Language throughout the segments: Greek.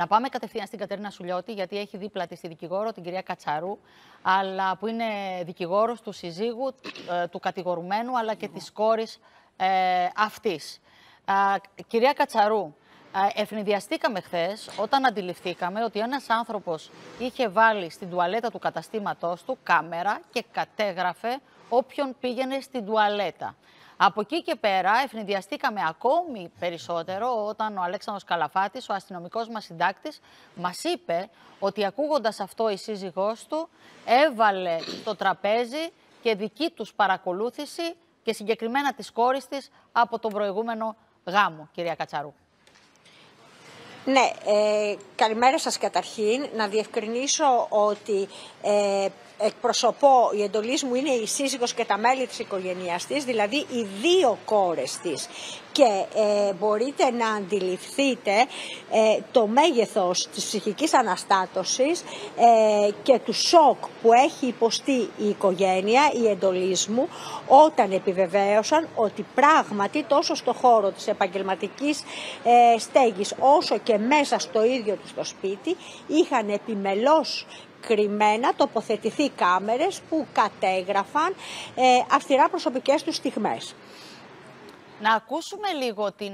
Να πάμε κατευθείαν στην Κατερίνα Σουλιώτη, γιατί έχει δίπλα της τη δικηγόρο, την κυρία Κατσαρού, αλλά που είναι δικηγόρος του συζύγου, ε, του κατηγορουμένου, αλλά και της κόρης ε, αυτής. Κυρία Κατσαρού, ευνηδιαστήκαμε χθες όταν αντιληφθήκαμε ότι ένας άνθρωπος είχε βάλει στην τουαλέτα του καταστήματός του κάμερα και κατέγραφε όποιον πήγαινε στην τουαλέτα. Από εκεί και πέρα ευνηδιαστήκαμε ακόμη περισσότερο όταν ο Αλέξανδρος Καλαφάτης, ο αστυνομικός μας συντάκτης, μας είπε ότι ακούγοντας αυτό η σύζυγός του έβαλε στο τραπέζι και δική τους παρακολούθηση και συγκεκριμένα της κόρης της από τον προηγούμενο γάμο, κυρία Κατσαρού. Ναι, ε, καλημέρα σας καταρχήν. Να διευκρινίσω ότι ε, εκπροσωπώ, η εντολή μου είναι η σύζυγος και τα μέλη της οικογένειάς της, δηλαδή οι δύο κόρες της. Και ε, μπορείτε να αντιληφθείτε ε, το μέγεθος της ψυχικής αναστάτωσης ε, και του σοκ που έχει υποστεί η οικογένεια, η εντολή μου, όταν επιβεβαίωσαν ότι πράγματι τόσο στο χώρο της επαγγελματικής στέγης όσο και μέσα στο ίδιο τους το σπίτι είχαν επιμελώς κρυμμένα τοποθετηθεί κάμερες που κατέγραφαν ε, αυστηρά προσωπικές τους στιγμές. Να ακούσουμε λίγο την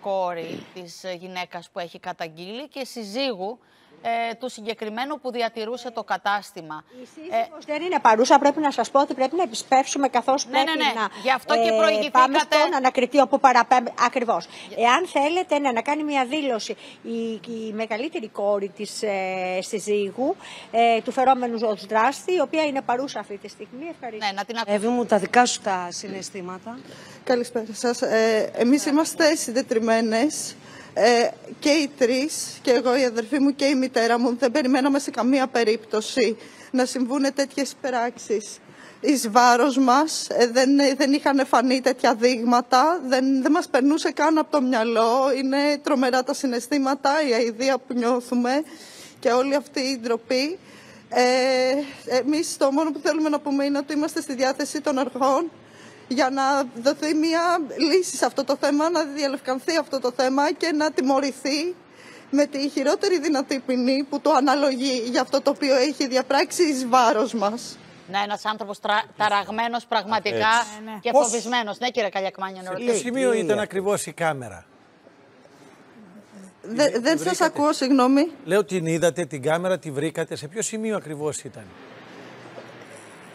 κόρη της γυναίκας που έχει καταγγείλει και συζύγου ε, του συγκεκριμένου που διατηρούσε το κατάστημα. Η σύζυγος ε, δεν είναι παρούσα, πρέπει να σας πω ότι πρέπει να επισπεύσουμε καθώς ναι, πρέπει ναι, ναι. να Γι' αυτό και ε, πάμε στον ανακριτή που παραπέμπει. Ακριβώς. Εάν θέλετε ναι, να κάνει μια δήλωση η, η μεγαλύτερη κόρη της ε, συζύγου, ε, του φερόμενου ως δράστη, η οποία είναι παρούσα αυτή τη στιγμή. Ευχαριστώ. Ναι, να την Εύη μου, τα δικά σου τα συναισθήματα. Καλησπέρα σας. Ε, εμείς είμαστε συντετριμένες ε, και οι τρεις, και εγώ, η αδερφή μου και η μητέρα μου, δεν περιμέναμε σε καμία περίπτωση να συμβούν τέτοιες πράξεις εις βάρος μας. Ε, δεν, δεν είχαν φανεί τέτοια δείγματα, δεν, δεν μας περνούσε καν από το μυαλό. Είναι τρομερά τα συναισθήματα, η αηδία που νιώθουμε και όλη αυτή η ντροπή. Ε, εμείς το μόνο που θέλουμε να πούμε είναι ότι είμαστε στη διάθεση των αρχών για να δοθεί μια λύση σε αυτό το θέμα, να διαλευκανθεί αυτό το θέμα και να τιμωρηθεί με τη χειρότερη δυνατή ποινή που το αναλογεί για αυτό το οποίο έχει διαπράξει εις βάρος μας. Ναι, ένας άνθρωπος ταραγμένος πραγματικά ναι, ναι. και Πώς... φοβισμένος. Ναι, κύριε Καλιακμάνια, Σε ποιο σημείο ήταν ακριβώς η κάμερα; Δε, δεν σας ακούω, συγγνώμη. Λέω την είδατε την κάμερα, τη βρήκατε. Σε ποιο σημείο ακριβώς ήταν;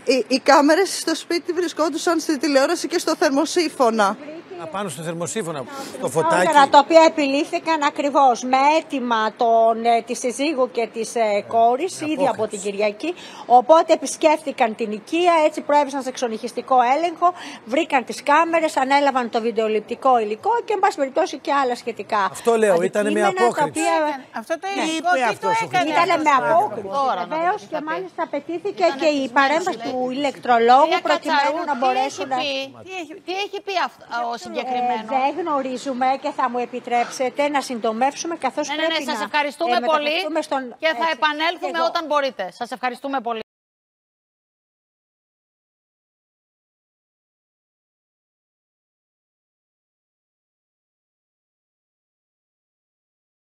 Οι, οι κάμερες στο σπίτι βρισκόντουσαν στη τηλεόραση και στο θερμοσύφωνα. Απάνω στο θερμοσύφωνα, στο φωτάκι. Τα οποία επιλήφθηκαν ακριβώς με αίτημα των, ε, της συζύγου και της ε, κόρης ήδη από την Κυριακή. Οπότε επισκέφθηκαν την οικία, έτσι προέβησαν σε εξονυχιστικό έλεγχο, βρήκαν τις κάμερες, ανέλαβαν το βιντεοληπτικό υλικό και, εν πάση περιπτώσει, και άλλα σχετικά. Αυτό λέω, ήταν με απόκριση. Οποία... Αυτό το ναι. είπε αυτός. Ήταν με απόκριση. Βεβαίω και μάλιστα απαιτήθηκε και η παρέμβαση του ηλεκτρολόγου προκειμένου να μπορέσουν να. Τι έχει πει αυτό συγκεκριμένο. Ε, δεν γνωρίζουμε και θα μου επιτρέψετε να συντομεύσουμε καθώς ναι, πρέπει ναι, ναι, σας ευχαριστούμε ε, πολύ στον... και θα επανέλθουμε όταν μπορείτε. Σας ευχαριστούμε πολύ.